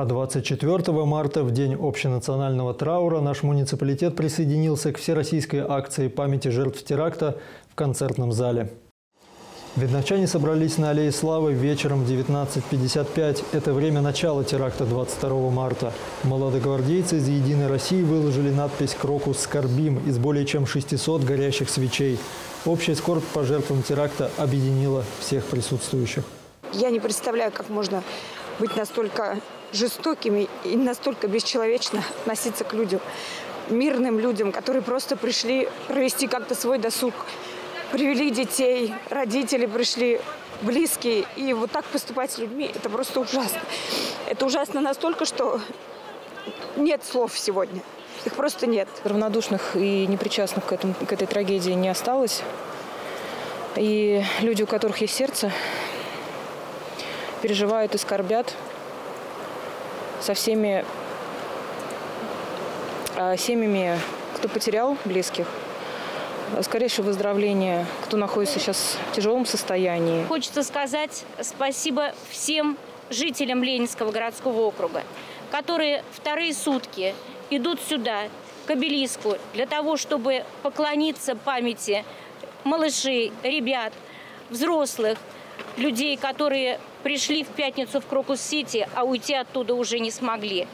А 24 марта, в день общенационального траура, наш муниципалитет присоединился к всероссийской акции памяти жертв теракта в концертном зале. Видновчане собрались на Аллее Славы вечером в 19.55. Это время начала теракта 22 марта. Молодогвардейцы из «Единой России» выложили надпись «Крокус скорбим» из более чем 600 горящих свечей. Общая скорбь по жертвам теракта объединила всех присутствующих. Я не представляю, как можно быть настолько жестокими и настолько бесчеловечно относиться к людям, мирным людям, которые просто пришли провести как-то свой досуг. Привели детей, родители пришли, близкие. И вот так поступать с людьми, это просто ужасно. Это ужасно настолько, что нет слов сегодня. Их просто нет. Равнодушных и непричастных к, этому, к этой трагедии не осталось. И люди, у которых есть сердце, переживают и скорбят со всеми а, семьями, кто потерял близких. Скорейшее выздоровление, кто находится сейчас в тяжелом состоянии. Хочется сказать спасибо всем жителям Ленинского городского округа, которые вторые сутки идут сюда, к обелиску, для того, чтобы поклониться памяти малышей, ребят, взрослых, людей, которые пришли в пятницу в Крокус-Сити, а уйти оттуда уже не смогли.